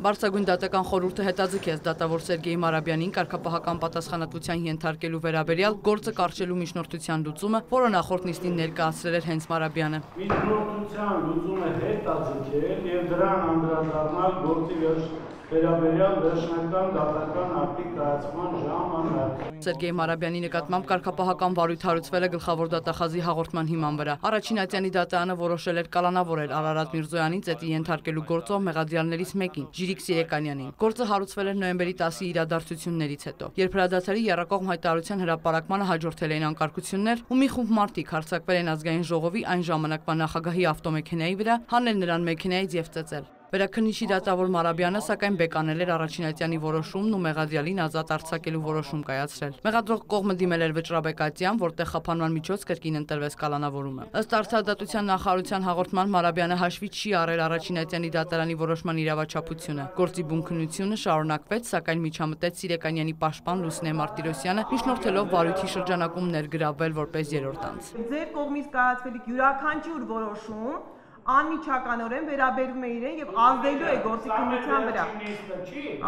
Բարձրագույն դատական խորհուրդը հետաձգեց դատավոր Սերգեյ Մարաբյանին կարգապահական պատասխանատվության ենթարկելու վերաբերյալ գործը կարճելու միջնորդության լուծումը, որը նախորդ նիստին ներկայացրել էր հենց Մարաբյանը։ Միջնորդության լուծումը հետաձգել եւ դրան անդրադառնալ գործի վերջ վերաբերյալ վերջնական դատական ակտի կայացման ժամանակ։ Սերգեյ Մարաբյանի նկատմամբ կարգապահական վարույթ հարուցվել է գլխավոր դատախազի հաղորդման հիման վրա։ Առաջին ատյանի դատարանը որոշել էր կալանավորել Արարատ Միրզոյանին ծեծի ենթարկելու գործով մեղադրյալներից մեկին՝ Ժիրիկ Սիրեկանյանին։ Գործը հարուցվել էր նոյեմբերի 10-ի իրադարձություններից հետո, երբ հրադադարի երրակողմ հայտարարության հրապարակմանը հաջորդել էին անկարգություններ ու մի խումբ մարդիկ հարձակվել են ազգային ժողովի այն ժամանակվա նախագահի ավտոմեքենայի վրա, հանել նրան մեքենայից եւ ծեծել։ Վերաքննիչի դատավոր Մարաբյանը սակայն բեկանել էր առաջինատյանի որոշումն ու մեղադրյալին ազատ արձակելու որոշում կայացրել։ Մեղադրող կողմը դիմել էր վճռաբեկատյան, որտեղ խափանման միջոց կրկին ընտրվեց կալանավորումը։ Ըստ արտադատության նախարարության հաղորդման Մարաբյանը հաշվի չի առել առաջինատյանի դատարանի որոշման իրավաչափությունը։ Գործի բունքնությունը շարունակվեց, սակայն միջամտեց Սիրեկանյանի պաշտպան Լուսնե Մարտիրոսյանը, միջնորդելով վարույթի շրջանակում ներգրավվել որպես երրորդ անձ։ Ձեր կողմից կայացվելիք յուրաքանչյուր որոշում անմիջականորեն վերաբերվում է իրեն եւ ազդելու է գործի քննության վրա։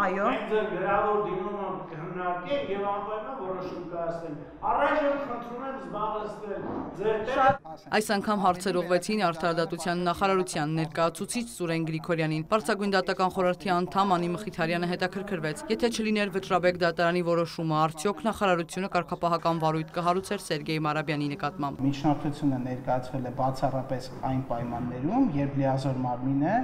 Այո։ Ձեր գրավոր դիմումը քննարկել եւ անպայման որոշում կայացնել։ Առայժմ խնդրում եմ զբաղեցնել ձեր տեղ Այս անգամ հարցեր ուղղվեցին արտարադատության նախարարության ներկայացուցիչ Սուրեն Գրիգորյանին։ Բարձրագույն դատական խորհրդի անդամ Անի Մխիթարյանը հետաքրքրվեց, եթե չլիներ վճռաբեկ դատարանի որոշումը, արդյոք նախարարությունը կարգապահական վարույթ կհարուցեր Սերգեյ Մարաբյանի նկատմամբ։ Միջնորդությունը ներկայացվել է բացառապես այն պայմաններում, երբ լիազոր մարմինը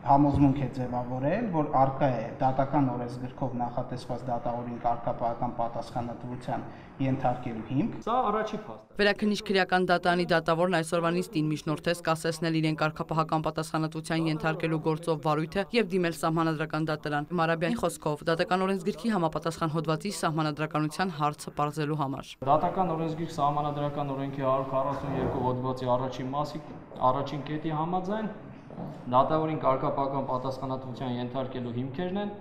համոզմունք է ձևավորել, որ արկա է դատական օրենսգրքով նախատեսված դատավորին կարգապահական պատասխանատվության ենթարկելու հիմք։ Սա առաջի փաստ։ Վերաքննիչ քրեական դատարանի դատավորն այսօրվա նիստին միջնորդեց կասեցնել իրեն կարգապահական պատասխանատվության ենթարկելու գործով վարույթը եւ դիմել սահմանադրական դատարան։ Մարաբյանի խոսքով դատական օրենսգրքի համապատասխան հոդվածի սահմանադրականության հարցը բարձելու համար։ Դատական օրենսգիրք սահմանադրական օրենքի 142 հոդվածի առաջին մասի առաջին կետի համաձայն դատավորին կարգապահական պատասխանատվության ենթարկելու հիմքերն են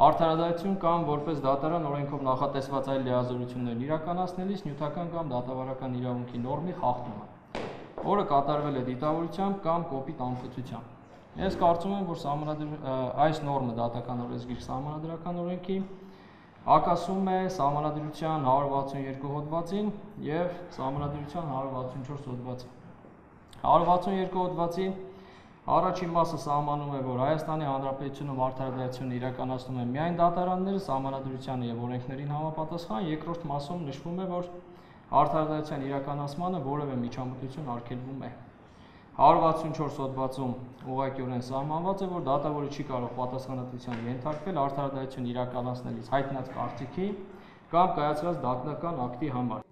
արդարադատություն կամ որպես դատարան օրենքով նախատեսված այլ լիազորություններ իրականացնելիս նյութական կամ դատավարական իրավունքի նորմի խախտումը, որը կատարվել է դիտավորությամբ կամ կոպիտ անփծությամբ։ Ես կարծում եմ, որ այս նորմը դատական օրենսգիր սահմանադրական օրենքի ակասում է սահմանադրության 162 հոդվածին եւ սահմանադրության 164 հոդվածին։ 162 հոդվածի Առաջին մասը սահմանում է, որ Հայաստանի Հանրապետությունում արդարադատություն իրականացնում են միայն դատարանները սահմանադրությանը եւ օրենքներին համապատասխան, երկրորդ մասում նշվում է, որ արդարադատության իրականացմանը որևէ միջամտություն արգելվում է։ 164 հոդվածում ուղղակիորեն սահմանված է, որ դատավորը չի կարող պատասխանատվության ենթարկվել արդարադատություն իրականացնելիս հայտնած կարծիքի կամ կայացրած դատական ակտի համար։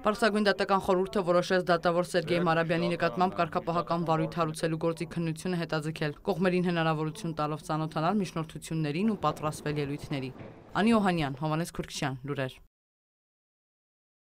Պարսագույն դատական խորհուրդը որոշեց դատավոր Սերգեյ Մարաբյանի նկատմամբ կարգապահական վարույթ հարուցելու գործի քննությունը հետաձգել, կողմերին հնարավորություն տալով ծանոթանալ միջնորդություններին ու պատրաստվել ելույթների։ Անի Օհանյան, Հովանես Քուրքշյան, լուրեր։